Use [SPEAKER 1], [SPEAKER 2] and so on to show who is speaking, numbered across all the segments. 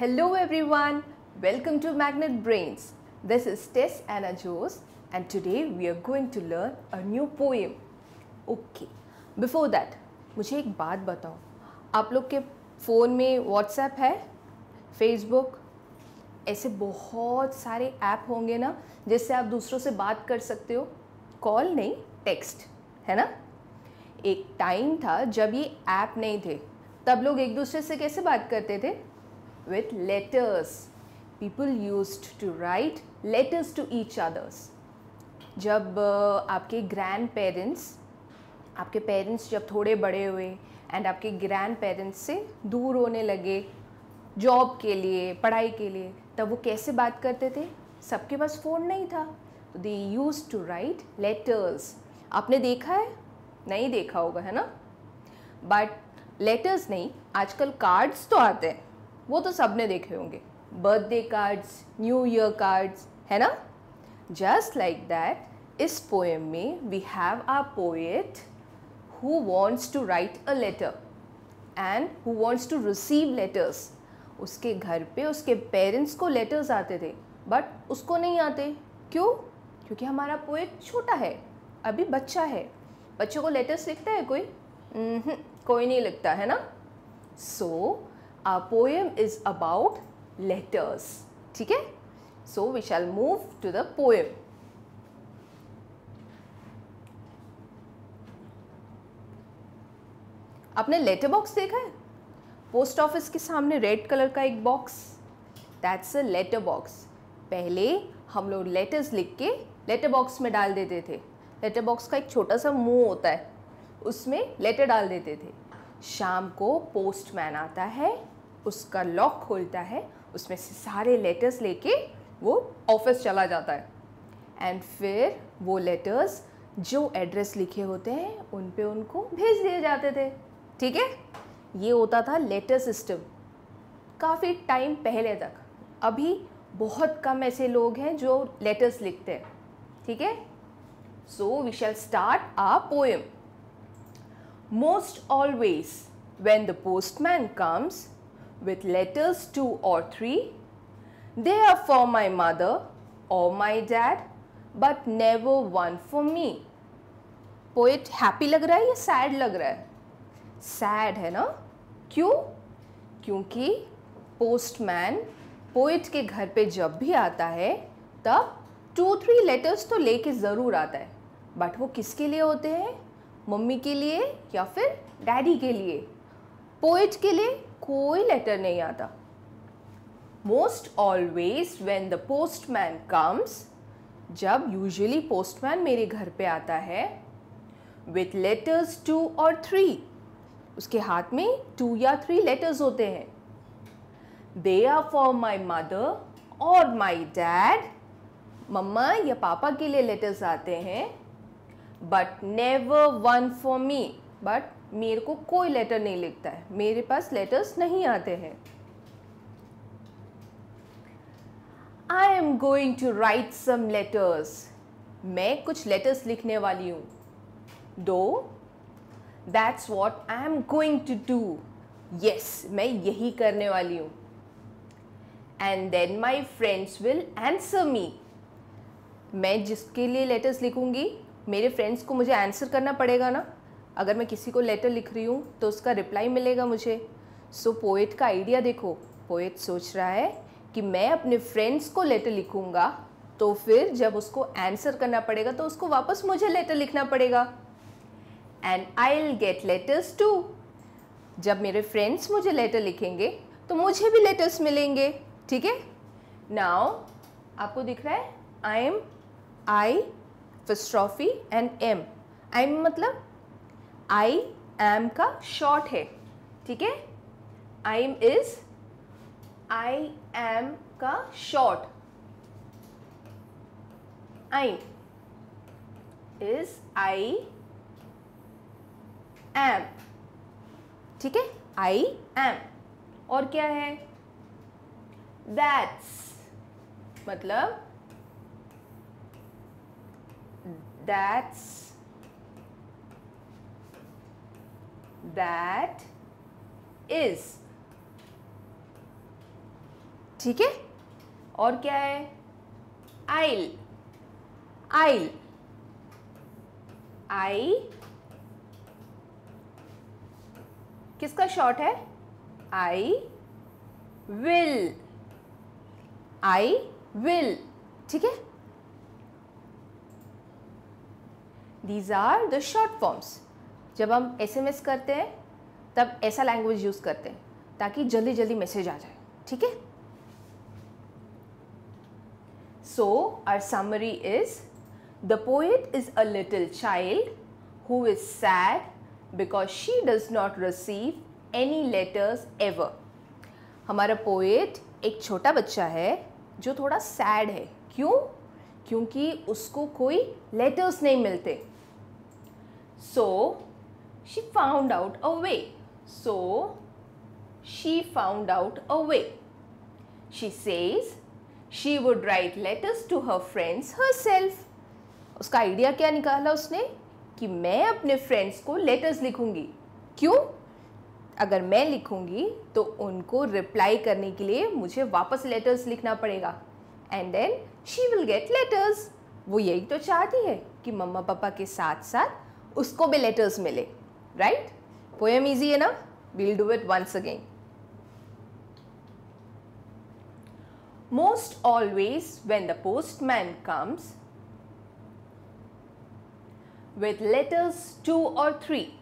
[SPEAKER 1] Hello everyone, welcome to Magnet Brains. This is Tess Anna Jose and today we are going to learn a new poem. Okay, before that, मुझे एक बात बताओ। आप लोग के phone में WhatsApp है? फेसबुक ऐसे बहुत सारे ऐप होंगे ना जिससे आप दूसरों से बात कर सकते हो। कॉल नहीं टेक्स्ट है ना? एक टाइम था जब ये ऐप नहीं थे। तब लोग एक दूसरे से कैसे बात करते थे? With letters people use to write letters to each others जब uh, आपके ग्रैंड पेरेंट्स आपके पेरेंट्स जब थोड़े बड़े हुए एंड आपके ग्रैंड पेरेंट्स से दूर होने लगे जॉब के लिए पढ़ाई के लिए तब वो कैसे बात करते थे? सबके पास फ़ोन नहीं था। तो they use to write letters आपने देखा है? नहीं देखा होगा है ना? बट लेटर्स नहीं आजकल कार्ड्स तो आते हैं। वो तो सबने देखे होंगे। Birthday cards new year cards है ना? जस्ट लाइक दैट इस पोएम में we have a poet who wants to write a letter and who wants to receive letters उसके घर पे उसके पेरेंट्स को लेटर्स आते थे बट उसको नहीं आते। क्यों? क्योंकि हमारा पोएट छोटा है अभी बच्चा है। बच्चों को लेटर्स लिखता है कोई? mm-hmm, कोई नहीं लिखता है ना? So a poem is about letters ठीक है? So we shall move to the poem आपने लेटर बॉक्स देखा है? पोस्ट ऑफ़िस के सामने रेड कलर का एक box that's a letter box पहले हम लोग लेटर्स लिख के लेटर बॉक्स में डाल देते थे. लेटर बॉक्स का एक छोटा सा मुँह होता है. उसमें लेटर डाल देते थे. शाम को पोस्टमैन आता है. उसका लॉक खोलता है, उसमें से सारे लेटर्स लेके वो ऑफ़िस चला जाता है। एंड फिर वो लेटर्स जो एड्रेस लिखे होते हैं, उन पे उनको भेज दिए जाते थे। ठीक है? ये होता था लेटर सिस्टम काफ़ी टाइम पहले तक। अभी बहुत कम ऐसे लोग हैं जो लेटर्स लिखते हैं। ठीक है? So we shall start a poem most always when the postman comes with letters two or three, they are for my mother or my dad, but never one for me. Poet happy लग रहा है या sad लग रहा है? Sad है ना? क्यों? क्योंकि पोस्टमैन पोइट के घर पे जब भी आता है तब टू थ्री लेटर्स तो लेके ज़रूर आता है। बट वो किसके लिए होते हैं? मम्मी के लिए या फिर डैडी के लिए? पोइट के लिए? कोई लेटर नहीं आता। Most always when the postman comes जब यूजुअली पोस्टमैन मेरे घर पे आता है विथ लेटर्स टू और थ्री उसके हाथ में टू या थ्री लेटर्स होते हैं। They are for my mother और माई डैड मम्मा या पापा के लिए लेटर्स आते हैं but never one for me but मेरे को कोई लेटर नहीं लिखता है। मेरे पास लेटर्स नहीं आते हैं। I am going to write some letters मैं कुछ लेटर्स लिखने वाली हूँ। Though that's what I am going to do yes मैं यही करने वाली हूँ। And then my friends will answer me मैं जिसके लिए लेटर्स लिखूँगी, मेरे फ्रेंड्स को मुझे आंसर करना पड़ेगा ना? अगर मैं किसी को लेटर लिख रही हूँ तो उसका रिप्लाई मिलेगा मुझे। सो so, पोएट का आइडिया देखो। पोएट सोच रहा है कि मैं अपने फ्रेंड्स को लेटर लिखूँगा तो फिर जब उसको आंसर करना पड़ेगा तो उसको वापस मुझे लेटर लिखना पड़ेगा। And I get letters too जब मेरे फ्रेंड्स मुझे लेटर लिखेंगे तो मुझे भी लेटर्स मिलेंगे। ठीक है? नाउ आपको दिख रहा है I am I apostrophe and M I am मतलब आई एम का शॉर्ट है, ठीक है? I am is I am का short I is I am ठीक है? आई एम और क्या है? दैट्स मतलब दैट्स that is. ठीक है? और क्या है? आइल आइल आई किसका शॉर्ट है? आई विल आई विल ठीक है? These are the short forms जब हम एस एम एस करते हैं, तब ऐसा लैंग्वेज यूज़ करते हैं, ताकि जल्दी जल्दी मैसेज आ जाए, ठीक है? So our summary is the poet is a little child who is sad because she does not receive any letters ever हमारा पोएट एक छोटा बच्चा है, जो थोड़ा सैड है। क्यों? क्योंकि उसको कोई लेटर्स नहीं मिलते। So she found out a way so she found out a way she says she would write letters to her friends herself उसका आइडिया क्या निकाला उसने? कि मैं अपने फ्रेंड्स को लेटर्स लिखूँगी। क्यों? अगर मैं लिखूँगी तो उनको रिप्लाई करने के लिए मुझे वापस लेटर्स लिखना पड़ेगा। And then she will get letters वो यही तो चाहती है कि मम्मा पापा के साथ साथ उसको भी लेटर्स मिले। Right? Poem easy enough? We will do it once again. Most always when the postman comes with letters two or three,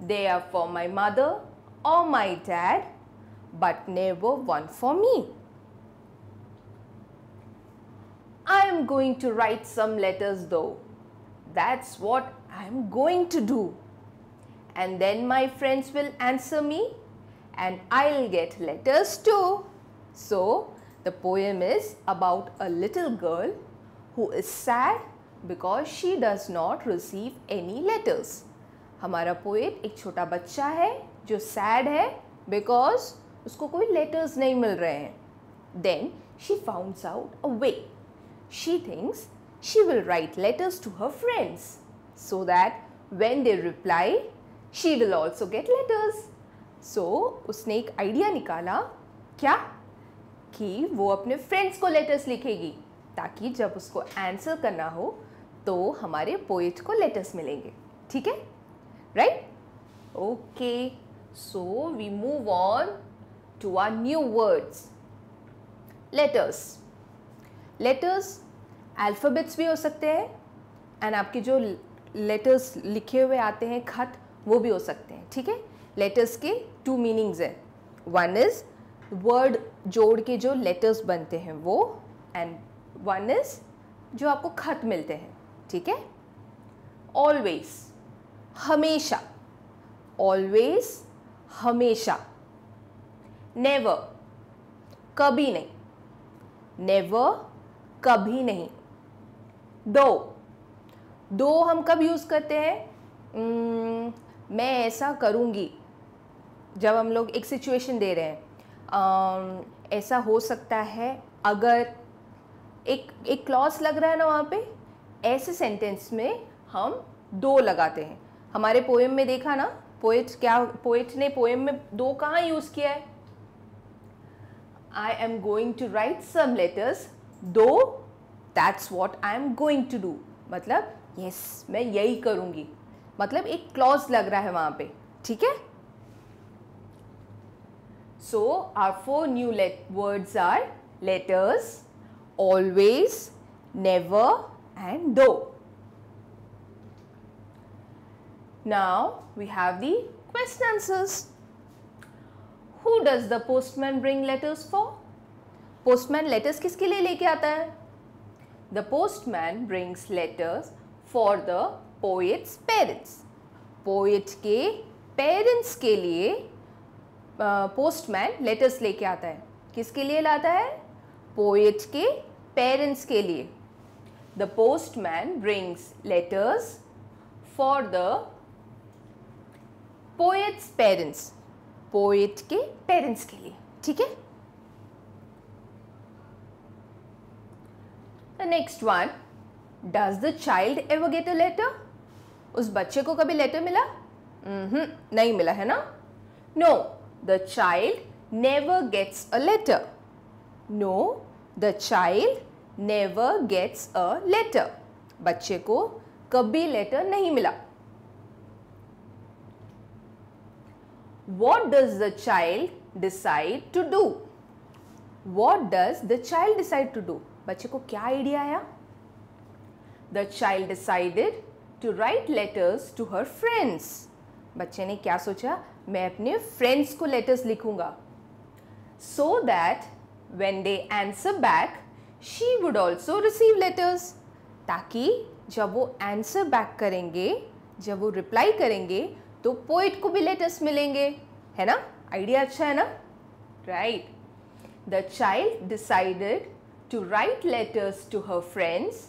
[SPEAKER 1] they are for my mother or my dad but never one for me. I am going to write some letters though. That's what I am going to do And then my friends will answer me and I'll get letters too. So, the poem is about a little girl who is sad because she does not receive any letters. हमारा poet एक छोटा बच्चा है जो sad है because उसको कोई letters नहीं मिल रहे हैं then she found out a way she thinks she will write letters to her friends so that when they reply she will also get letters so उसने एक आइडिया निकाला, क्या? कि वो अपने फ्रेंड्स को लेटर्स लिखेगी, ताकि जब उसको आंसर करना हो तो हमारे पोएट को लेटर्स मिलेंगे। ठीक है? Right? Okay. So, we move on to our new words. Letters. Letters alphabets भी हो सकते हैं एंड आपके जो लेटर्स लिखे हुए आते हैं, खत वो भी हो सकते हैं ठीक है? लेटर्स के टू मीनिंग्स हैं। वन इज़ वर्ड जोड़ के जो लेटर्स बनते हैं वो एंड वन इज़ जो आपको खत मिलते हैं ठीक है? ऑलवेज हमेशा ऑलवेज हमेशा। नेवर कभी नहीं। नेवर कभी नहीं। दो दो हम कब यूज़ करते हैं? Hmm, मैं ऐसा करूँगी। जब हम लोग एक सिचुएशन दे रहे हैं। ऐसा हो सकता है अगर एक एक क्लॉज लग रहा है ना वहाँ पे ऐसे सेंटेंस में हम दो लगाते हैं। हमारे पोएम में देखा ना पोएट क्या पोएट ने पोएम में दो कहाँ यूज़ किया है? I am going to write some letters though that's what I am going to do मतलब यस yes, मैं यही करूँगी। मतलब एक क्लॉज लग रहा है वहाँ पे, ठीक है? So our four new let words are letters always never and though now we have the question answers who does the postman bring letters for postman letters किसके लिए लेके आता है? The postman brings letters for the poet's parents Poet के parents के लिए postman letters लेके आता है। किसके लिए लाता है? पोएट के पेरेंट्स के लिए। The postman brings letters for the poet's parents poet के पेरेंट्स के लिए। ठीक है? Next one does the child ever get a letter उस बच्चे को कभी लेटर मिला? नहीं मिला, है ना? No the child never gets a letter no the child never gets a letter बच्चे को कभी लेटर नहीं मिला। What does the child decide to do what does the child decide to do बच्चे को क्या आइडिया आया? The child decided to write letters to her friends बच्चे ने क्या सोचा? मैं अपने फ्रेंड्स को लेटर्स लिखूँगा। So that when they answer back she would also receive letters ताकि जब वो आंसर बैक करेंगे, जब वो रिप्लाई करेंगे तो पोइट को भी लेटर्स मिलेंगे। है ना? आइडिया अच्छा है ना? Right the child decided to write letters to her friends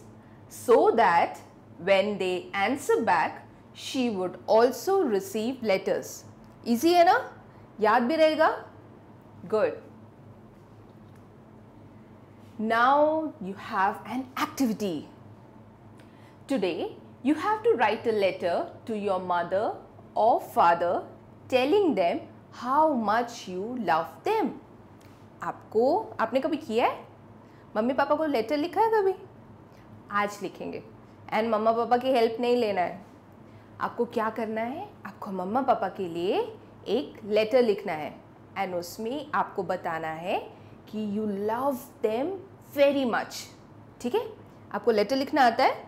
[SPEAKER 1] so that When they answer back she would also receive letters easy है ना याद भी रहेगा good Now you have an activity. Today you have to write a letter to your mother or father telling them how much you love them. आपको आपने कभी किया है मम्मी पापा को लेटर लिखा है कभी आज लिखेंगे एंड मम्मा पापा की हेल्प नहीं लेना है। आपको क्या करना है? आपको मम्मा पापा के लिए एक लेटर लिखना है। एंड उसमें आपको बताना है कि you love them very much ठीक है? आपको लेटर लिखना आता है।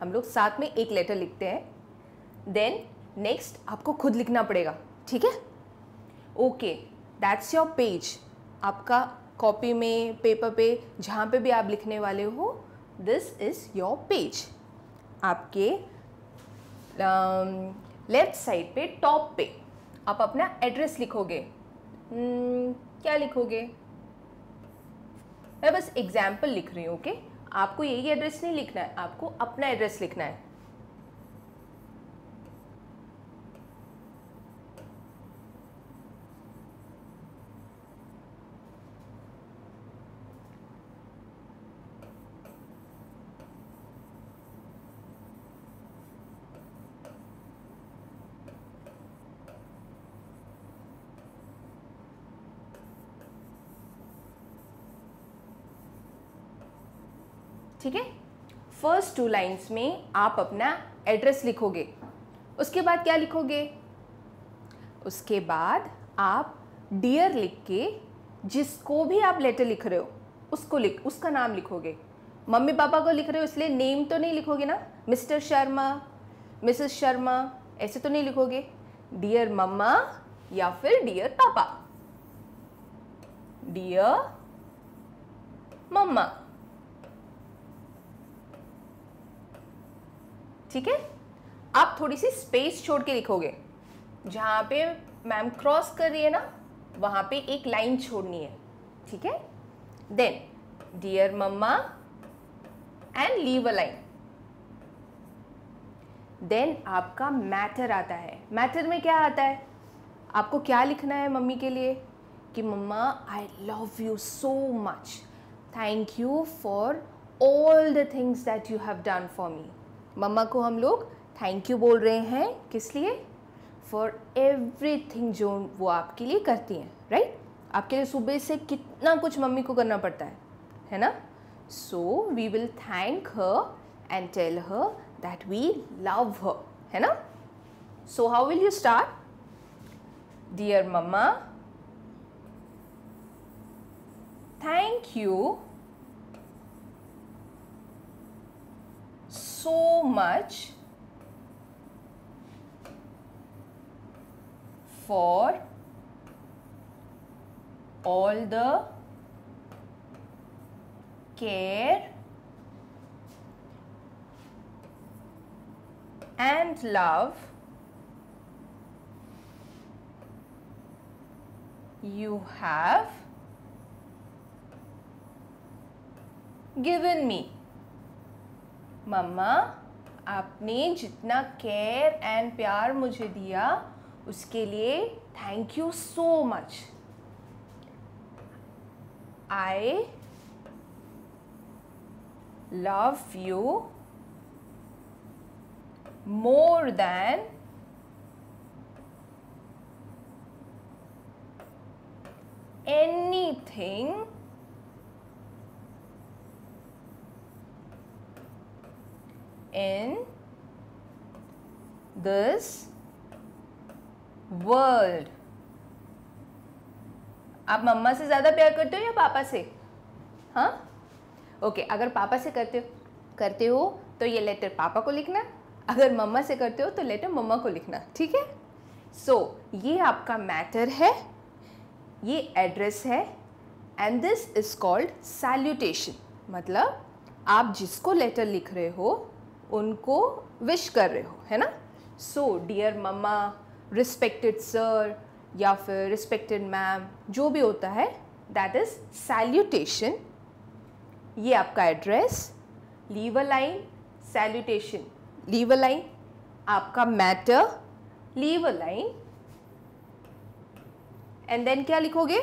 [SPEAKER 1] हम लोग साथ में एक लेटर लिखते हैं। देन नेक्स्ट आपको खुद लिखना पड़ेगा। ठीक है? ओके दैट्स योर पेज आपका कॉपी में पेपर पे, जहाँ पे भी आप लिखने वाले हो दिस इज़ योर पेज आपके लेफ़्ट uh, साइड पे टॉप पे. आप अपना एड्रेस लिखोगे. Hmm, क्या लिखोगे? मैं बस एग्ज़ाम्पल लिख रही हूँ ओके okay? आपको यही एड्रेस नहीं लिखना है आपको अपना एड्रेस लिखना है ठीक है फ़र्स्ट टू लाइंस में आप अपना एड्रेस लिखोगे। उसके बाद क्या लिखोगे? उसके बाद आप डियर लिख के जिसको भी आप लेटर लिख रहे हो, उसको लिख, उसका नाम लिखोगे। मम्मी पापा को लिख रहे हो इसलिए नेम तो नहीं लिखोगे ना? मिस्टर शर्मा मिसेस शर्मा ऐसे तो नहीं लिखोगे। डियर मम्मा या फिर डियर पापा डियर मम्मा ठीक है? आप थोड़ी सी स्पेस छोड़ के लिखोगे। जहाँ पे मैम क्रॉस कर रही है ना, वहाँ पे एक लाइन छोड़नी है। ठीक है? Then dear mamma and leave a line then आपका मैटर आता है। मैटर में क्या आता है? आपको क्या लिखना है मम्मी के लिए? कि mamma I love you so much thank you for all the things that you have done for me mamma को हम लोग थैंक यू बोल रहे हैं। किस लिए? फॉर एवरी थिंग जो वो आपके लिए करती हैं राइट आपके लिए सुबह से कितना कुछ मम्मी को करना पड़ता है है ना? So we will thank her and tell her that we love her है ना? So how will you start dear mamma thank you so much for all the care and love you have given me. Mamma, आपने जितना care and प्यार मुझे दिया, उसके लिए thank you so much I love you more than anything in this world. आप mama से ज़्यादा प्यार करते हो या पापा से? हाँ? ओके अगर पापा से करते हो करते हो तो ये लेटर पापा को लिखना अगर मम्मा से करते हो तो लेटर मम्मा को लिखना ठीक है? सो so, ये आपका मैटर है ये एड्रेस है and this is called salutation मतलब आप जिसको लेटर लिख रहे हो उनको विश कर रहे हो, है ना? So dear mamma respected sir या फिर रिस्पेक्टेड मैम जो भी होता है दैट इज़ सैल्यूटेशन ये आपका address leave a line salutation leave a line आपका matter leave a line and then क्या लिखोगे?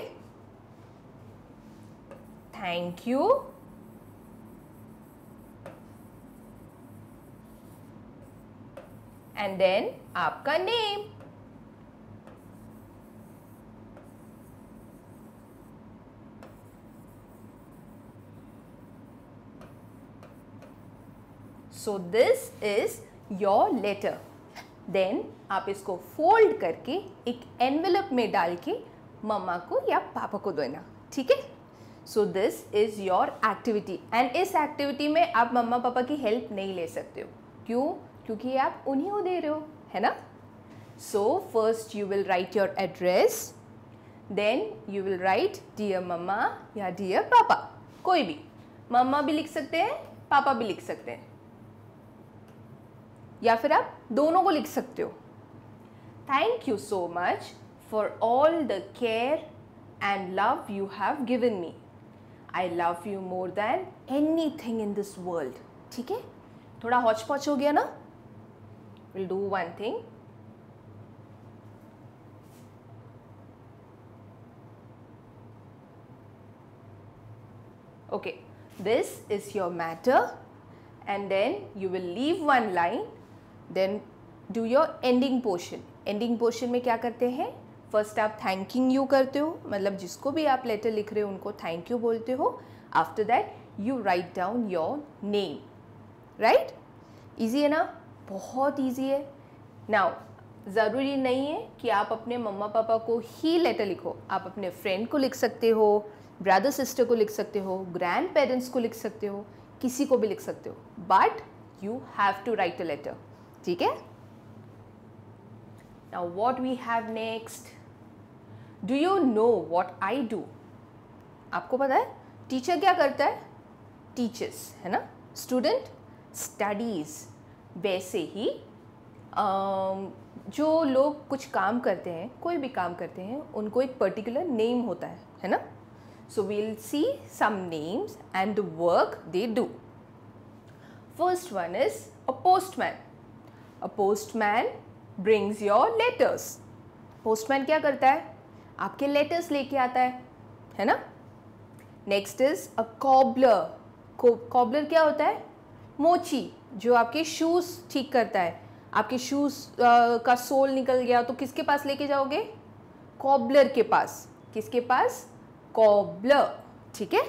[SPEAKER 1] थैंक यू एंड देन आपका name so this is your letter then आप इसको फोल्ड करके एक एनवेलप में डाल के मम्मा को या पापा को देना, ठीक है? So this is your activity and इस एक्टिविटी में आप मम्मा पापा की हेल्प नहीं ले सकते हो। क्यों? क्योंकि आप उन्हीं को दे रहे हो, है ना? So first you will write your address then you will write dear mamma या डियर पापा कोई भी। मम्मा भी लिख सकते हैं पापा भी लिख सकते हैं। या फिर आप दोनों को लिख सकते हो। Thank you so much for all the care and love you have given me I love you more than anything in this world ठीक है? थोड़ा हौच पौच हो गया ना? Will do one thing okay, this is your matter, and then you will leave one line then do your ending portion ending portion में क्या करते हैं? फ़र्स्ट आप यू करते हो मतलब जिसको भी आप लेटर लिख रहे हो, उनको थैंक यू बोलते हो. After that you write down your name right easy है ना? बहुत ईजी है। नाउ ज़रूरी नहीं है कि आप अपने मम्मा पापा को ही लेटर लिखो। आप अपने फ्रेंड को लिख सकते हो ब्रदर सिस्टर को लिख सकते हो ग्रैंड पेरेंट्स को लिख सकते हो, किसी को भी लिख सकते हो। But you have to write a letter ठीक है? Now what we have next do you know what I do आपको पता है? टीचर क्या करता है? टीचर्स है ना? स्टूडेंट स्टडीज़ वैसे ही जो लोग कुछ काम करते हैं, कोई भी काम करते हैं, उनको एक पर्टिकुलर नेम होता है है ना? So we'll see some names and the work they do first one is a postman a postman brings your letters postman क्या करता है? आपके लेटर्स लेके आता है है ना? Next is a cobbler cobbler क्या होता है? मोची. जो आपके शूज़ ठीक करता है, आपके शूज़ का सोल निकल गया तो किसके पास लेके जाओगे? कॉबलर के पास। किसके पास? कॉबलर ठीक है?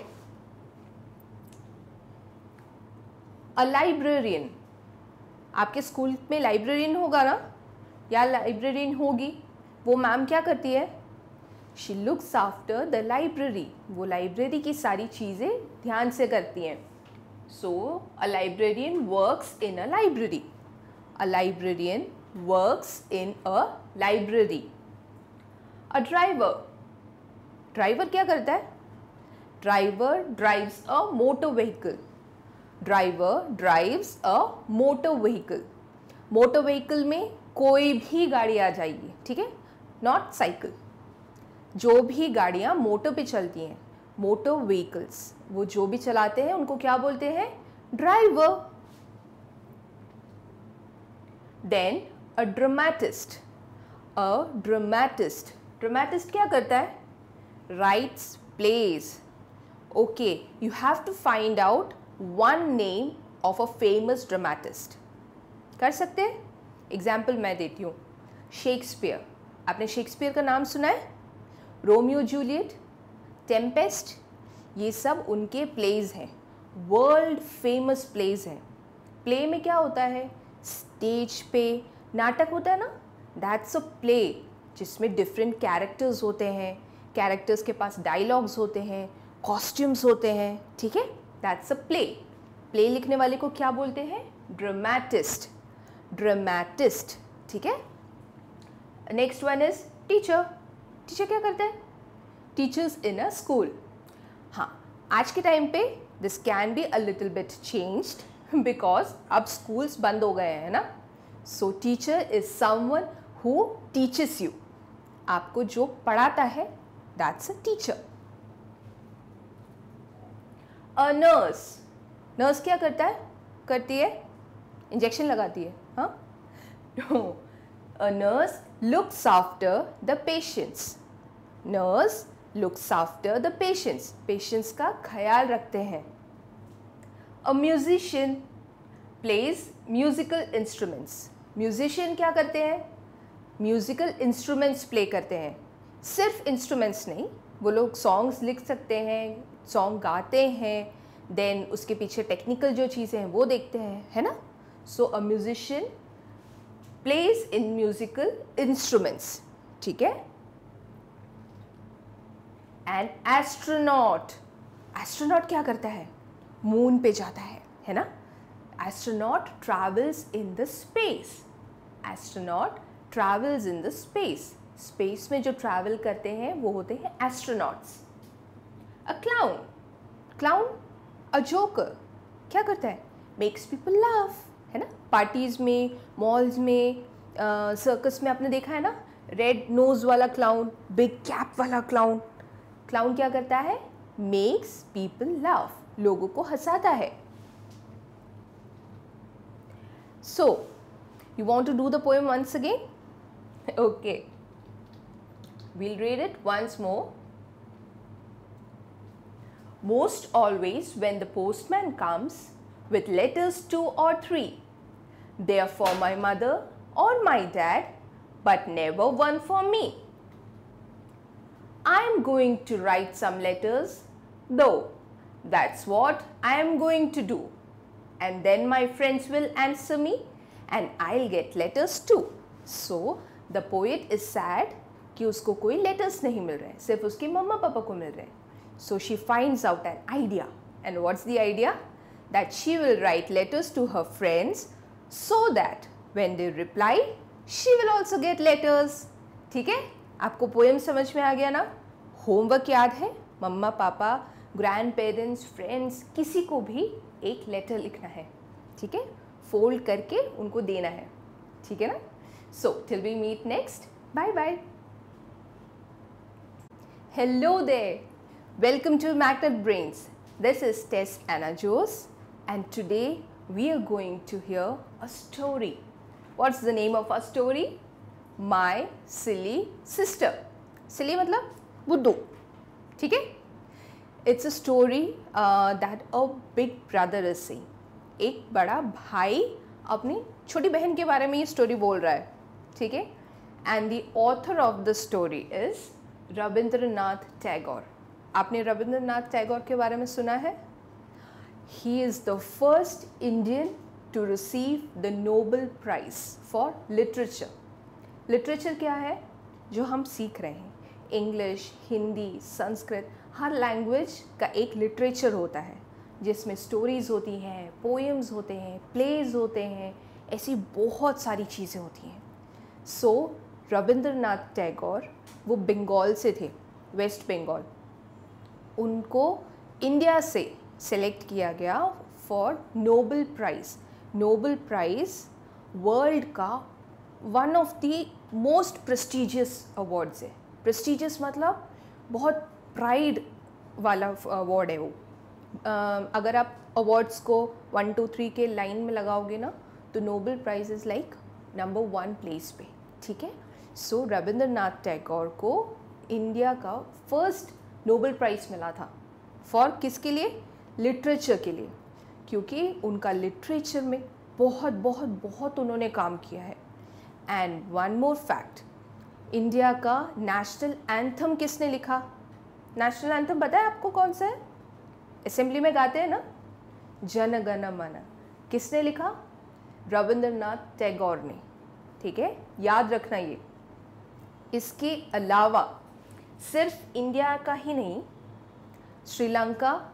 [SPEAKER 1] अ लाइब्रेरियन आपके स्कूल में लाइब्रेरियन होगा ना? या लाइब्रेरियन होगी? वो मैम क्या करती है? She looks after the library वो लाइब्रेरी की सारी चीज़ें ध्यान से करती हैं। So a librarian works in a library a librarian works in a library a driver driver क्या करता है? Driver drives a motor vehicle driver drives a motor vehicle motor vehicle में कोई भी गाड़ी आ जाएगी, ठीक है? नॉट साइकिल जो भी गाड़ियाँ मोटर पे चलती हैं मोटर व्हीकल्स वो जो भी चलाते हैं, उनको क्या बोलते हैं? Driver then a dramatist a dramatist dramatist क्या करता है? Writes plays okay you have to find out one name of a famous dramatist कर सकते हैं? एग्ज़ाम्पल मैं देती हूँ. शेक्सपियर आपने शेक्सपियर का नाम सुना है? रोमियो जूलियट टेम्पेस्ट ये सब उनके प्लेज हैं। वर्ल्ड फ़ेमस प्लेज हैं। प्ले में क्या होता है? स्टेज पे नाटक होता है ना? दैट्स अ प्ले जिसमें डिफरेंट कैरेक्टर्स होते हैं। कैरेक्टर्स के पास डायलॉग्स होते हैं कॉस्ट्यूम्स होते हैं, ठीक है? दैट्स अ प्ले प्ले लिखने वाले को क्या बोलते हैं? ड्रामेटिस्ट ड्रामेटिस्ट ठीक है? Next one is teacher teacher क्या करते हैं? टीचर्स इन अ स्कूल हाँ आज के टाइम पे this can be a little bit changed because अब स्कूल्स बंद हो गए हैं ना? So teacher is someone who teaches you आपको जो पढ़ाता है that's a teacher a nurse nurse क्या करता है? करती है? इंजेक्शन लगाती है हाँ? A nurse looks after the patients nurse looks after the patients patients का ख्याल रखते हैं। A musician plays musical instruments musician क्या करते हैं? म्यूजिकल इंस्ट्रूमेंट्स प्ले करते हैं। सिर्फ़ इंस्ट्रूमेंट्स नहीं, वो लोग सॉन्ग्स लिख सकते हैं सॉन्ग गाते हैं देन उसके पीछे टेक्निकल जो चीज़ें हैं, वो देखते हैं, है ना? So a musician plays in musical instruments ठीक है? एंड एस्ट्रोनॉट एस्ट्रोनॉट क्या करता है? मून पे जाता है है ना? Astronaut travels in the space astronaut travels in the space space में जो ट्रैवल करते हैं वो होते हैं astronauts a clown clown a joker क्या करता है? मेक्स पीपल लव है ना? पार्टीज़ में मॉल्स में सर्कस uh, में आपने देखा है ना? रेड नोज़ वाला क्लाउन बिग कैप वाला क्लाउन क्लाउन क्या करता है? मेक्स पीपल लव लोगों को हंसाता है। So you want to do the poem once again okay we'll read it once more most always when the postman comes with letters two or three they are for my mother और my dad but never one for me I am going to write some letters, though. That's what I am going to do. And then my friends will answer me and I'll get letters too. So, the poet is sad कि उसको कोई letters नहीं मिल रहे सिर्फ उसके मम्मा पापा को मिल रहे So she finds out an idea. And what's the idea? That she will write letters to her friends so that when they reply, she will also get letters. ठीक है आपको पोएम समझ में आ गया ना homework याद है मम्मा, पापा ग्रैंड पेरेंट्स फ्रेंड्स किसी को भी एक लेटर लिखना है, ठीक है फोल्ड करके उनको देना है, ठीक है ना so till we meet next bye bye hello there welcome to Magnet Brains this is Tess Anna Jose and today we are going to hear a story. What's the name of our story? My silly sister. Silly मतलब बुद्धू ठीक है? It's a story that a big brother is see एक बड़ा भाई अपनी छोटी बहन के बारे में ये स्टोरी बोल रहा है, ठीक है? And the author of the story is Rabindranath Tagore आपने रविंद्रनाथ टैगोर के बारे में सुना है? He is the first Indian to receive the Nobel prize for literature literature क्या है? जो हम सीख रहे हैं। इंग्लिश हिंदी संस्कृत हर लैंग्वेज का एक लिटरेचर होता है जिसमें स्टोरीज़ होती हैं पोएम्स होते हैं प्लेज होते हैं ऐसी बहुत सारी चीज़ें होती हैं। सो so, रविंद्रनाथ टैगोर वो बंगाल से थे वेस्ट बंगाल उनको इंडिया से सेलेक्ट किया गया for Nobel prize Nobel prize world का one of the most prestigious awards है। प्रेस्टिजियस मतलब बहुत प्राइड वाला अवार्ड है वो। अगर आप अवार्ड्स को वन टू थ्री के लाइन में लगाओगे ना तो Nobel prize is like number one place पे, ठीक है? सो रविंद्रनाथ टैगोर को इंडिया का फ़र्स्ट नोबल प्राइज़ मिला था। फॉर किसके लिए? लिटरेचर के लिए। क्योंकि उनका लिटरेचर में बहुत बहुत बहुत उन्होंने काम किया है। And one more fact India का नेशनल एंथम किसने लिखा? नेशनल एंथम पता है आपको कौन सा? है असेंबली में गाते हैं ना? जन गण मन किसने लिखा? रविंद्रनाथ टैगोर ने। ठीक है? याद रखना ये। इसके अलावा सिर्फ़ इंडिया का ही नहीं, श्रीलंका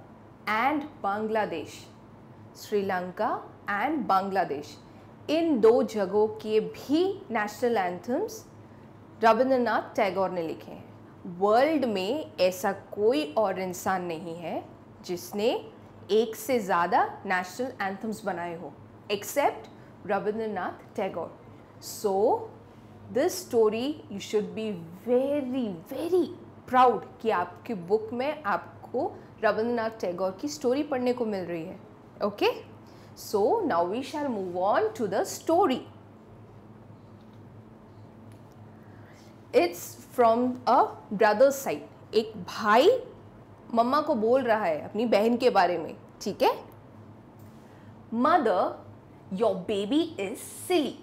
[SPEAKER 1] एंड बांग्लादेश। श्रीलंका एंड बांग्लादेश। इन दो जगहों के भी नेशनल एंथम्स रविंद्रनाथ टैगोर ने लिखे हैं। वर्ल्ड में ऐसा कोई और इंसान नहीं है जिसने एक से ज़्यादा नेशनल एंथम्स बनाए हो except Rabindranath Tagore. So this story you should be very very proud कि आपकी बुक में आपको रविंद्रनाथ टैगोर की स्टोरी पढ़ने को मिल रही है। Okay so now we shall move on to the story it's from a brother's side एक भाई मम्मा को बोल रहा है अपनी बहन के बारे में, ठीक है? Mother your baby is silly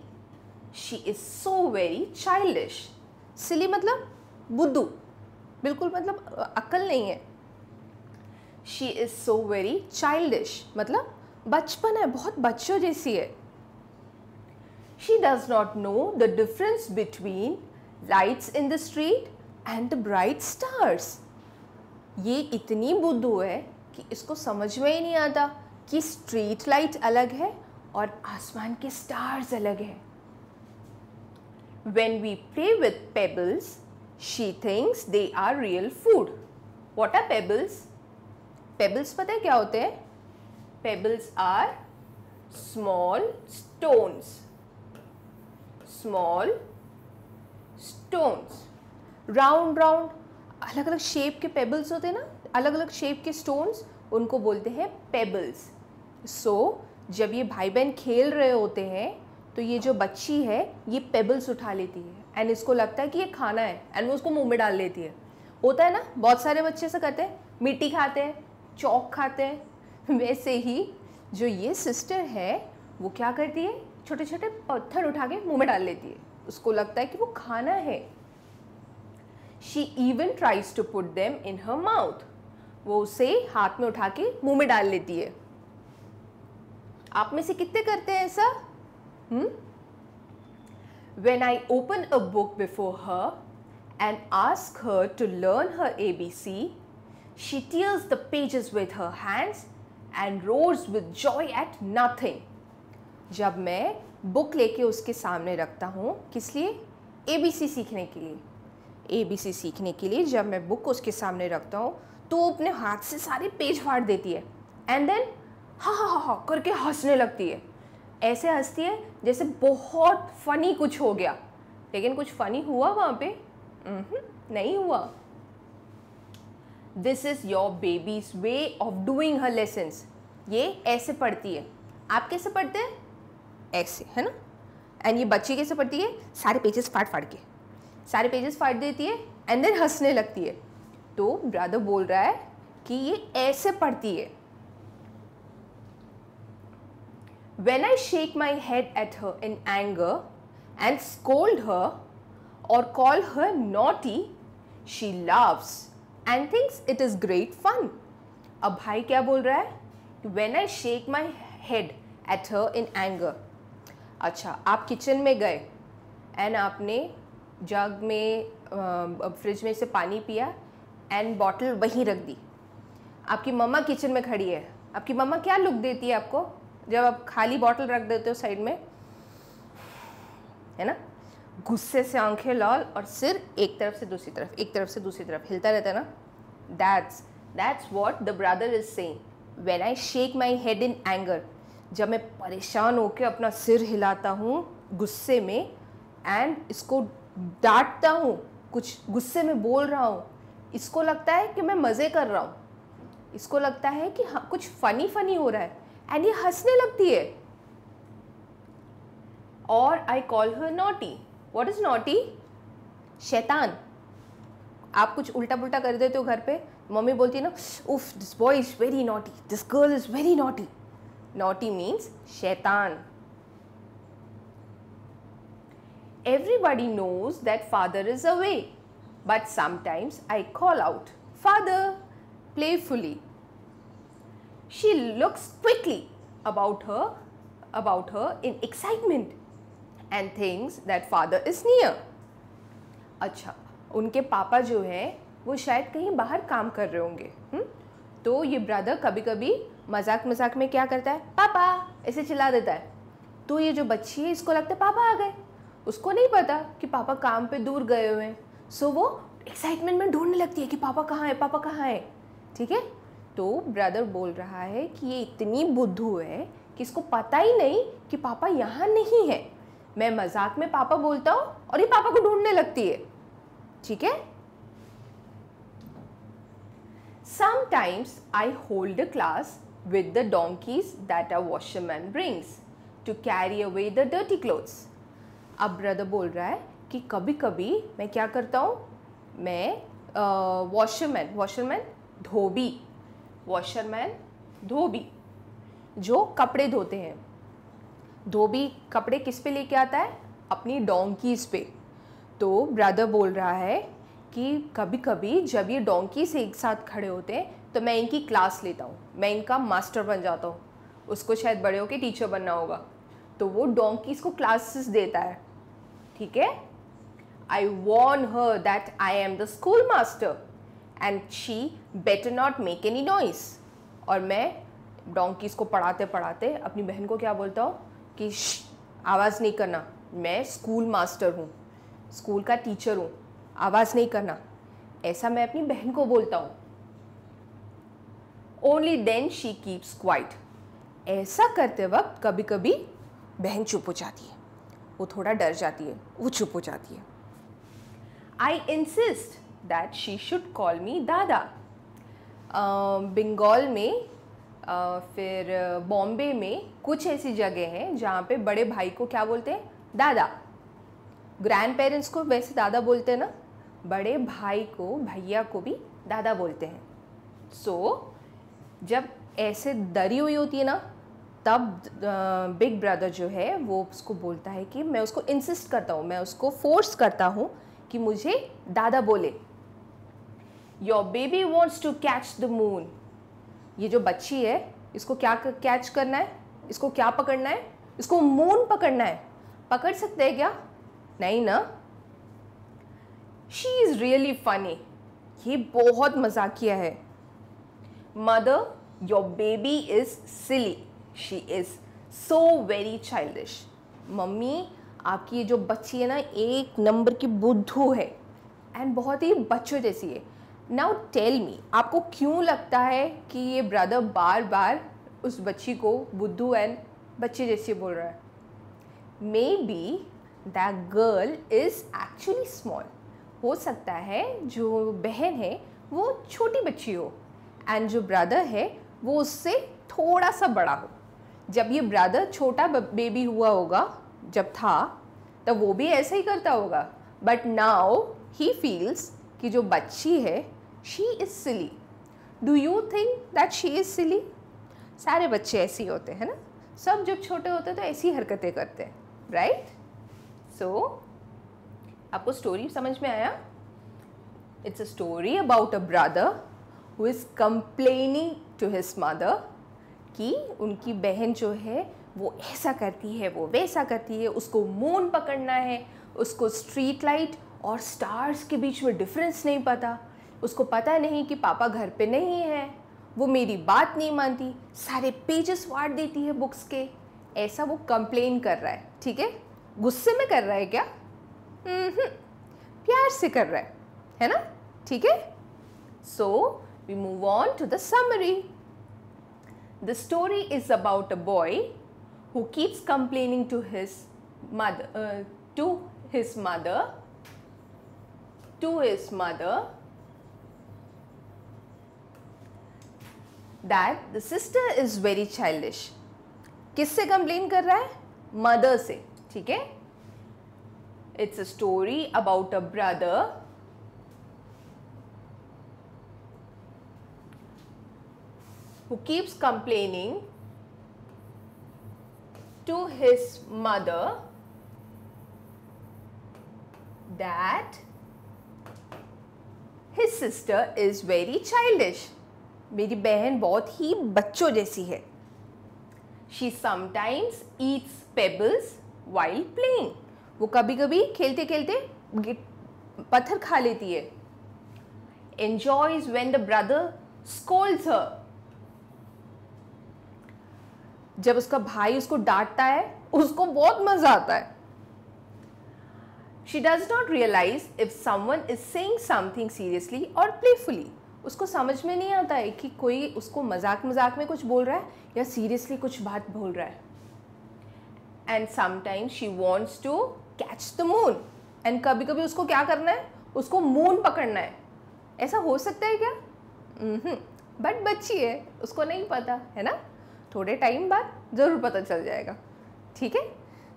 [SPEAKER 1] she is so very childish silly मतलब बुद्धू। बिल्कुल मतलब अक्ल नहीं है। She is so very childish मतलब बचपन है, बहुत बच्चों जैसी है। She does not know the difference between lights in the street and the bright stars ये इतनी बुद्धू है कि इसको समझ में ही नहीं आता कि स्ट्रीट लाइट अलग है और आसमान के स्टार्स अलग है। When we play with pebbles she thinks they are real food what are pebbles pebbles पता है क्या होते हैं? Pebbles are small stones small stones round round अलग अलग शेप के पेबल्स होते हैं ना? अलग अलग शेप के स्टोन्स उनको बोलते हैं पेबल्स सो so, जब ये भाई बहन खेल रहे होते हैं तो ये जो बच्ची है ये पेबल्स उठा लेती है. एंड इसको लगता है कि ये खाना है एंड वो उसको मुँह में डाल लेती है. होता है ना? बहुत सारे बच्चे से करते हैं मिट्टी खाते हैं चौक खाते हैं. वैसे ही जो ये सिस्टर है वो क्या करती है? छोटे छोटे पत्थर उठा के मुँह में डाल लेती है. उसको लगता है कि वो खाना है। She even tries to put them in her mouth वो उसे हाथ में उठा के मुँह में डाल लेती है। आप में से कितने करते हैं ऐसा? When I open a book before her and ask her to learn her A B C she tears the pages with her hands and roars with joy at nothing जब मैं बुक लेके उसके सामने रखता हूँ। किस लिए? ए बी सी सीखने के लिए। ए बी सी सीखने के लिए जब मैं बुक उसके सामने रखता हूँ तो वो अपने हाथ से सारे पेज फाड़ देती है। एंड देन हा हा हा करके हंसने लगती है। ऐसे हंसती है जैसे बहुत फ़नी कुछ हो गया। लेकिन कुछ फ़नी हुआ वहाँ पे? नहीं हुआ। This is your baby's way of doing her lessons ये ऐसे पढ़ती है। आप कैसे पढ़ते हैं? ऐसे, है ना? एंड ये बच्ची कैसे पढ़ती है? सारे पेजेस फाड़ फाड़ के। सारे पेजेस फाड़ देती है एंड देन हंसने लगती है। तो ब्रदर बोल रहा है कि ये ऐसे पढ़ती है। When I shake my head at her in anger and scold her और call her naughty she loves and thinks it is great fun अब भाई क्या बोल रहा है? When I shake my head at her in anger अच्छा आप kitchen में गए एंड आपने जग में फ्रिज में से पानी पिया एंड बॉटल वहीं रख दी। आपकी मम्मा किचन में खड़ी है। आपकी मम्मा क्या लुक देती है आपको? जब आप खाली बॉटल रख देते हो साइड में, है ना? गुस्से से आँखें लाल और सिर एक तरफ़ से दूसरी तरफ़, एक तरफ़ से दूसरी तरफ़, हिलता रहता है ना? That's that's what the brother is saying when I shake my head in anger जब मैं परेशान होकर अपना सिर हिलाता हूँ गुस्से में एंड इसको डांटता हूँ, कुछ गुस्से में बोल रहा हूँ, इसको लगता है कि मैं मज़े कर रहा हूँ। इसको लगता है कि हाँ कुछ फ़नी फ़नी हो रहा है एंड ये हंसने लगती है। और I call her naughty what is naughty शैतान। आप कुछ उल्टा पुल्टा कर देते हो घर पे, मम्मी बोलती है ना, उफ this boy is very naughty this girl is very naughty Naughty means shaitan. Everybody knows that father is away, but sometimes I call out, Father, playfully. She looks quickly about her about her in excitement and thinks that father is near. अच्छा उनके पापा जो हैं वो शायद कहीं बाहर काम कर रहे होंगे हुँ? हम्म? तो ये ब्रदर कभी कभी मज़ाक मज़ाक में क्या करता है? पापा ऐसे चिल्ला देता है। तो ये जो बच्ची है, इसको लगता है पापा आ गए। उसको नहीं पता कि पापा काम पे दूर गए हुए हैं। सो वो एक्साइटमेंट में ढूँढने लगती है कि पापा कहाँ है, पापा कहाँ है। ठीक है? तो ब्रदर बोल रहा है कि ये इतनी बुद्धू है कि इसको पता ही नहीं कि पापा यहाँ नहीं है। मैं मज़ाक में पापा बोलता हूँ और ये पापा को ढूँढने लगती है। ठीक है? Sometimes I hold a class with the donkeys that a washerman brings to carry away the dirty clothes. अब ब्रदर बोल रहा है कि कभी कभी मैं क्या करता हूँ? मैं वॉशरमैन वॉशरमैन धोबी वॉशरमैन धोबी, जो कपड़े धोते हैं। धोबी कपड़े किस पे लेके आता है? अपनी डोंकीज़ पे। तो ब्रदर बोल रहा है कि कभी कभी जब ये डोंकी से एक साथ खड़े होते हैं तो मैं इनकी क्लास लेता हूँ। मैं इनका मास्टर बन जाता हूँ। उसको शायद बड़े होकर टीचर बनना होगा। तो वो डोंकीज को क्लासेस देता है। ठीक है? I warn her that I am the school master and she better not make any noise और मैं डोंकीज को पढ़ाते पढ़ाते अपनी बहन को क्या बोलता हूँ? कि आवाज़ नहीं करना। मैं स्कूल मास्टर हूँ। स्कूल का टीचर हूँ। आवाज़ नहीं करना। ऐसा मैं अपनी बहन को बोलता हूँ। Only then she keeps quiet ऐसा करते वक्त कभी कभी बहन चुप हो जाती है। वो थोड़ा डर जाती है वो चुप हो जाती है। I insist that she should call me dada. Bengal में uh, फिर बॉम्बे में कुछ ऐसी जगह हैं जहाँ पे बड़े भाई को क्या बोलते हैं? दादा। ग्रैंड पेरेंट्स को वैसे दादा बोलते हैं ना? बड़े भाई को भैया को भी दादा बोलते हैं। सो so, जब ऐसे दरी हुई होती है ना, तब बिग ब्रदर जो है, वो उसको बोलता है कि मैं उसको इंसिस्ट करता हूँ, मैं उसको फोर्स करता हूँ कि मुझे दादा बोले your baby wants to catch the moon ये जो बच्ची है, इसको क्या कैच करना है? इसको क्या पकड़ना है? इसको मून पकड़ना है। पकड़ सकते हैं क्या? नहीं ना? शी इज़ रियली फनी ये बहुत मजाकिया है। Mother your baby is silly she is so very childish mummy आपकी ये जो बच्ची है ना, एक नंबर की बुद्धू है। एंड बहुत ही बच्चों जैसी है। नाउ टेल मी आपको क्यों लगता है कि ये ब्रदर बार बार उस बच्ची को बुद्धू एंड बच्चे जैसे बोल रहा है? Maybe that girl is actually small हो सकता है जो बहन है, वो छोटी बच्ची हो। एंड जो ब्रदर है, वो उससे थोड़ा सा बड़ा हो। जब ये ब्रदर छोटा बेबी हुआ होगा, जब था, तब वो भी ऐसा ही करता होगा। बट नाउ ही फील्स कि जो बच्ची है she is silly do you think that she is silly सारे बच्चे ऐसे ही होते हैं ना? सब जब छोटे होते हैं तो ऐसी हरकतें करते हैं राइट सो आपको स्टोरी समझ में आया? It's a story about a brother who is complaining to his mother कि उनकी बहन जो है, वो ऐसा करती है, वो वैसा करती है, उसको मून पकड़ना है, उसको स्ट्रीट लाइट और स्टार्स के बीच में डिफरेंस नहीं पता। उसको पता नहीं कि पापा घर पे नहीं है, वो मेरी बात नहीं मानती, सारे पेजेस फाड़ देती है बुक्स के। ऐसा वो कंप्लेन कर रहा है, ठीक है? गुस्से में कर रहा है क्या? प्यार से कर रहा है है ना? ठीक है? So we move on to the summary the story is about a boy who keeps complaining to his mother to his mother to his mother that the sister is very childish किससे complain कर रहा है mother से ठीक है It's a story about a brother Who keeps complaining to his mother that his sister is very childish. मेरी बहन बहुत ही बच्चों जैसी है she sometimes eats pebbles while playing वो कभी कभी खेलते खेलते पत्थर खा लेती है enjoys when the brother scolds her जब उसका भाई उसको डांटता है उसको बहुत मज़ा आता है। She does not realize if someone is saying something seriously और प्लेफुली उसको समझ में नहीं आता है कि कोई उसको मज़ाक मज़ाक में कुछ बोल रहा है या सीरियसली कुछ बात बोल रहा है। And sometimes she wants to catch the moon and कभी कभी उसको क्या करना है? उसको मून पकड़ना है। ऐसा हो सकता है क्या? बट हम्म, बच्ची है उसको नहीं पता है ना? थोड़े टाइम बाद ज़रूर पता चल जाएगा। ठीक है?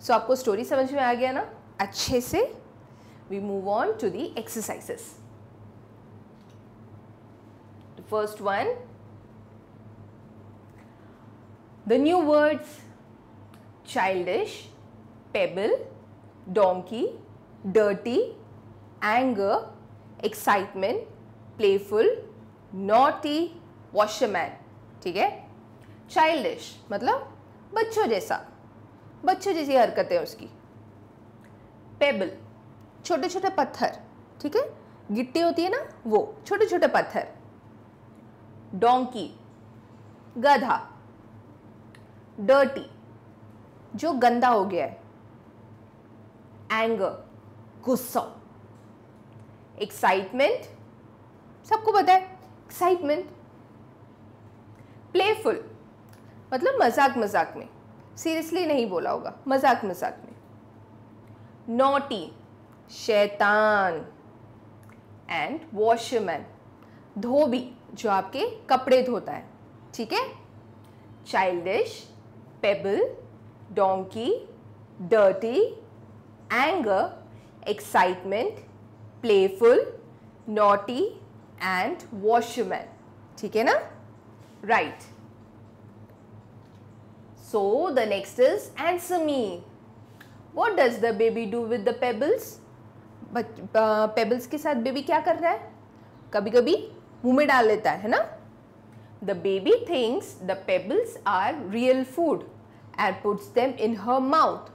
[SPEAKER 1] सो आपको स्टोरी समझ में आ गया ना? अच्छे से we move on to the exercises first one the new words childish pebble donkey dirty anger excitement playful naughty washman ठीक है? चाइल्डिश मतलब बच्चों जैसा, बच्चों जैसी हरकतें उसकी। पेबल छोटे छोटे पत्थर, ठीक है? गिट्टी होती है ना, वो छोटे छोटे पत्थर। डोंकी गधा। डर्टी जो गंदा हो गया है। एंगर गुस्सा। एक्साइटमेंट सबको पता है एक्साइटमेंट प्लेफुल मतलब मज़ाक मज़ाक में। सीरियसली नहीं बोला होगा, मज़ाक मज़ाक में। नोटी शैतान। एंड वॉशमैन धोबी, जो आपके कपड़े धोता है, ठीक है? Childish pebble donkey dirty anger excitement playful naughty and washman ठीक है ना? Right so the next is answer me what does the baby do with the pebbles pebbles के साथ बेबी क्या कर रहा है? कभी कभी मुँह में डाल लेता है ना? The baby thinks the pebbles are real food and puts them in her mouth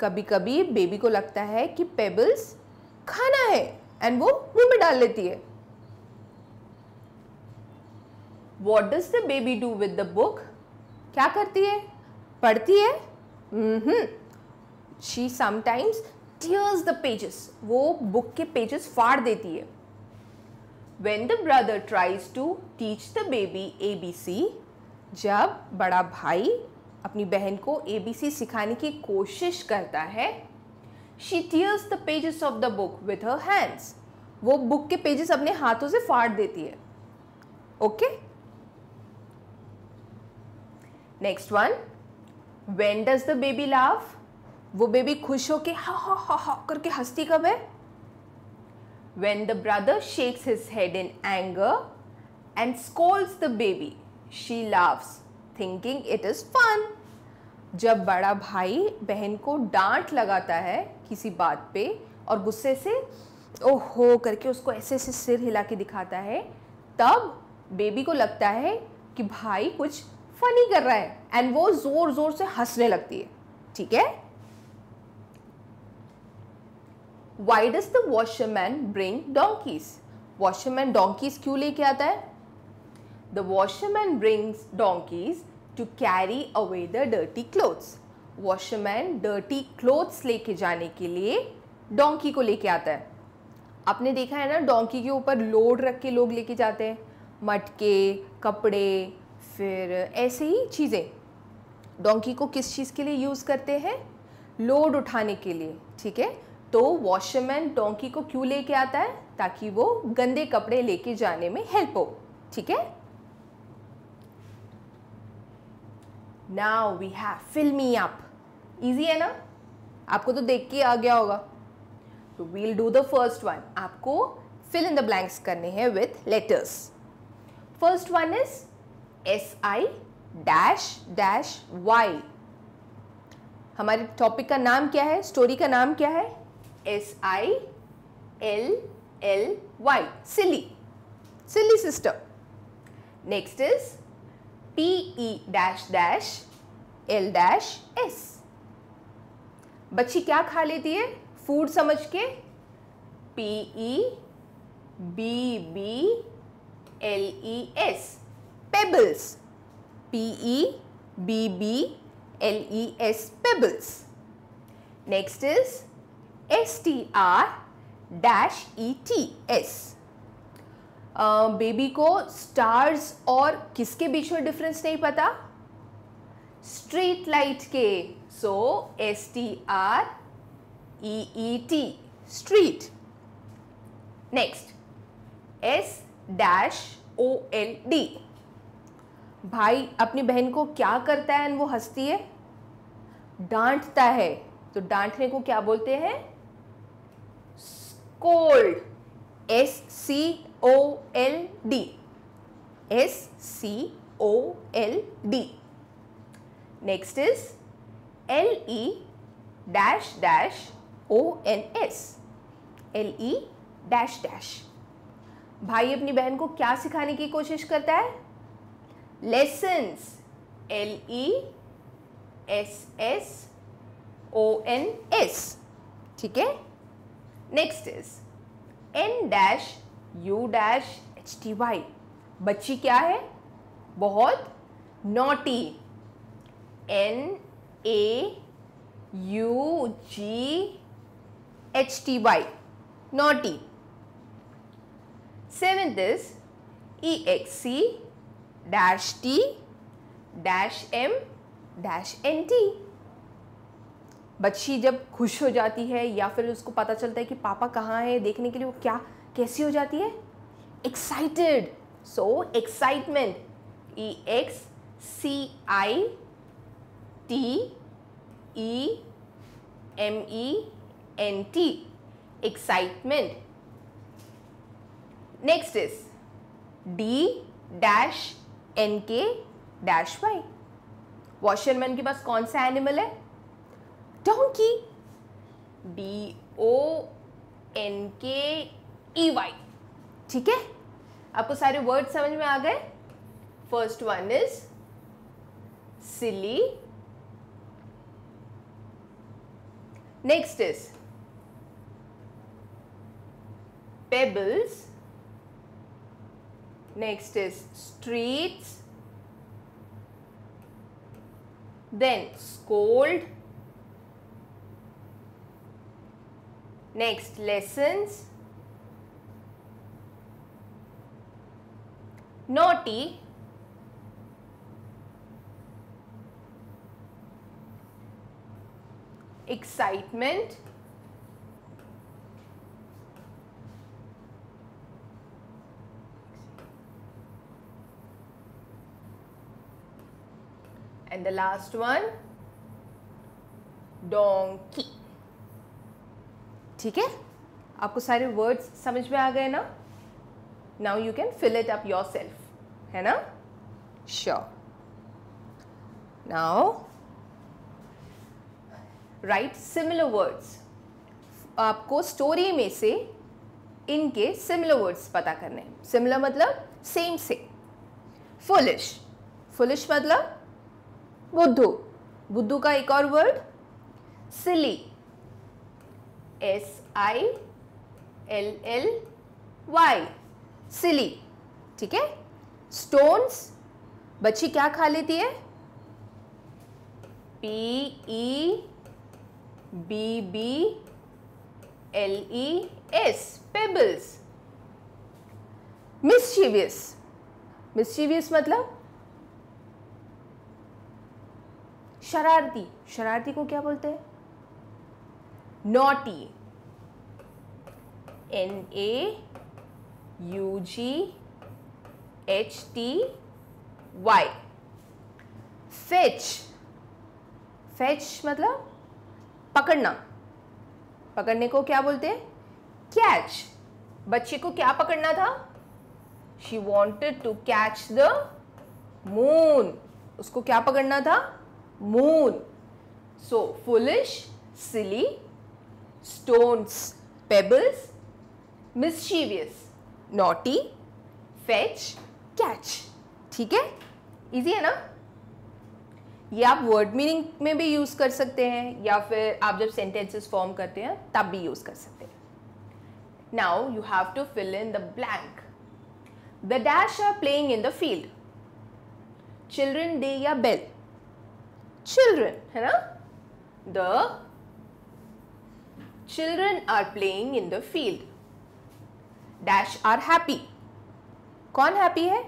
[SPEAKER 1] कभी कभी बेबी को लगता है कि पेबल्स खाना है एंड वो मुँह में डाल लेती है। What does the baby do with the book क्या करती है? पढ़ती है? She sometimes tears the pages वो बुक के पेजेस फाड़ देती है। When the brother tries to teach the baby A B C जब बड़ा भाई अपनी बहन को ए बी सी सिखाने की कोशिश करता है she tears the pages of the book with her hands वो बुक के पेजेस अपने हाथों से फाड़ देती है। Okay next one when does the baby laugh वो बेबी खुश होके हा हा हा हा करके हंसती कब है? When the brother shakes his head in anger and scolds the baby she laughs thinking it is fun जब बड़ा भाई बहन को डांट लगाता है किसी बात पे और गुस्से से ओहो करके उसको ऐसे ऐसे सिर हिला के दिखाता है, तब बेबी को लगता है कि भाई कुछ फनी कर रहा है एंड वो ज़ोर ज़ोर से हंसने लगती है, ठीक है? Why does the washerman bring donkeys washerman donkeys क्यों लेके आता है? The washerman brings donkeys to carry away the dirty clothes washerman dirty clothes लेके जाने के लिए डोंकी को लेके आता है। आपने देखा है ना डोंकी के ऊपर लोड रख के लोग लेके जाते हैं। मटके, कपड़े फिर ऐसे ही चीज़ें। डोंकी को किस चीज़ के लिए यूज़ करते हैं? लोड उठाने के लिए, ठीक है? तो वॉशरमैन डोंकी को क्यों लेके आता है? ताकि वो गंदे कपड़े लेके जाने में हेल्प हो, ठीक है? Now we have fill me up easy है ना? आपको तो देख के आ गया होगा। तो we'll do the first one आपको फिल इन द ब्लैंक्स करने हैं with letters first one is S I dash dash Y हमारे टॉपिक का नाम क्या है? स्टोरी का नाम क्या है? S I L L Y silly silly sister next is P E dash dash L dash S बच्ची क्या खा लेती है? फ़ूड समझ के P E B B L E S pebbles P E B B L E S pebbles next is S T R dash E T S baby को stars और किसके बीच में डिफरेंस नहीं पता? स्ट्रीट लाइट के. So S T R E E T street next S dash O L D भाई, अपनी बहन को क्या करता है वो हंसती है? डांटता है। तो डांटने को क्या बोलते हैं? Scold S C O L D S C O L D next is L E dash dash O N S L E dash dash भाई, अपनी बहन को क्या सिखाने की कोशिश करता है? Lessons L E S S O N S ठीक है? Next is N dash U dash H T Y बच्ची क्या है? बहुत naughty N A U G H T Y naughty seventh is E X C T dash M dash N T बच्ची जब खुश हो जाती है या फिर उसको पता चलता है कि पापा कहाँ है देखने के लिए, वो क्या, कैसी हो जाती है? Excited so excitement E X C I T E M E N T excitement next is D dash N K dash Y washerman के पास कौन सा एनिमल है? डोंकी डी ओ एन के ई वाई ठीक है? आपको सारे वर्ड समझ में आ गए? First one is silly next is pebbles. Next is streets. Then scold next lessons. Naughty. Excitement and the last one, donkey. ठीक है? आपको सारे वर्ड्स समझ में आ गए ना? Now you can fill it up yourself है ना? Sure now right similar words आपको स्टोरी में से इनके सिमिलर वर्ड्स पता करने सिमिलर मतलब सेम से फुलिश फुलिश मतलब बुद्धू। बुद्धू का एक और word silly S I L L Y silly ठीक है? स्टोन्स बच्ची क्या खा लेती है? P E B B L E S pebbles mischievous mischievous मतलब? शरारती शरारती को क्या बोलते हैं? Naughty. N A U G H T Y fetch fetch मतलब पकड़ना। पकड़ने को क्या बोलते हैं? कैच बच्चे को क्या पकड़ना था? She wanted to catch the moon उसको क्या पकड़ना था? Moon. So, foolish, silly, stones, pebbles, mischievous, naughty, fetch, catch. ठीक है? इजी है ना? ये आप वर्ड मीनिंग में भी यूज़ कर सकते हैं या फिर आप जब सेंटेंसेस फॉर्म करते हैं तब भी यूज़ कर सकते हैं। Now you have to fill in the blank the dash are playing in the field children day या बेल चिल्ड्रन है ना the children are playing in the field dash are happy कौन हैप्पी है?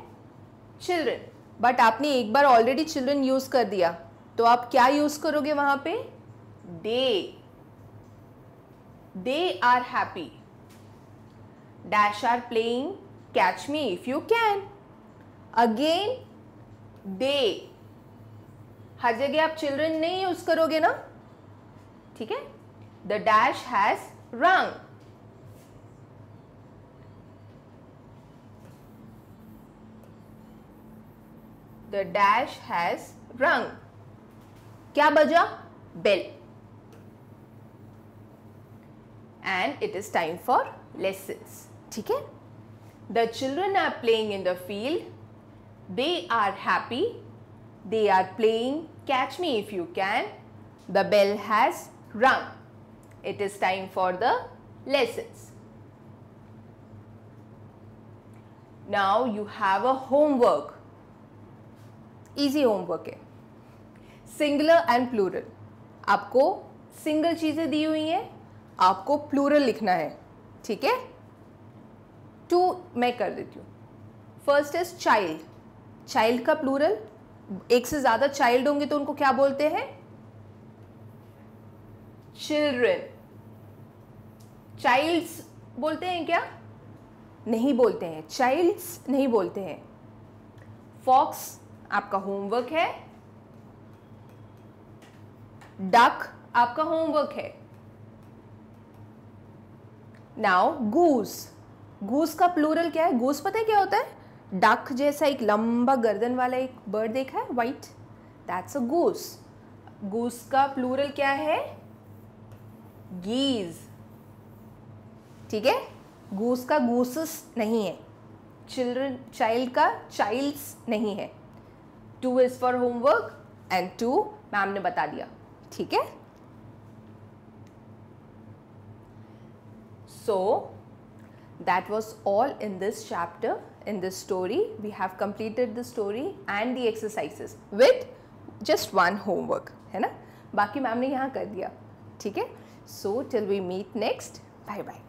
[SPEAKER 1] Children but आपने एक बार already children use कर दिया। तो आप क्या यूज़ करोगे वहाँ पे? They they are happy dash are playing catch me if you can again they हर जगह आप चिल्ड्रन नहीं यूज़ करोगे ना? ठीक है? The dash has rung the dash has rung क्या बजा? Bell and it is time for lessons ठीक है? The children are playing in the field they are happy they are playing catch me if you can the bell has rung it is time for the lessons. Now you have a homework. Easy homework है. Singular and plural आपको single चीज़ें दी हुई हैं, आपको plural लिखना है, ठीक है? टू मैं कर देती हूँ. फ़र्स्ट इज़ चाइल्ड चाइल्ड का प्लूरल एक से ज़्यादा चाइल्ड होंगे तो उनको क्या बोलते हैं? चिल्ड्रन चाइल्ड्स बोलते हैं क्या? नहीं बोलते हैं. चाइल्ड्स नहीं बोलते हैं. फॉक्स आपका होमवर्क है. डक आपका होमवर्क है. नाउ गूस गूस का प्लूरल क्या है? गूस पता है क्या होता है? डक जैसा एक लंबा गर्दन वाला एक बर्ड देखा है? White that's a goose goose का प्लूरल क्या है? गीज ठीक है? गूस का गूसस नहीं है. चिल्ड्रन चाइल्ड का चाइल्ड्स नहीं है. Two is for homework and two ma'am ने बता दिया. ठीक है? सो that was all in this chapter. in this story we have completed the story and the exercises with just one homework है ना बाकी मैम ने यहाँ कर दिया ठीक है so till we meet next bye bye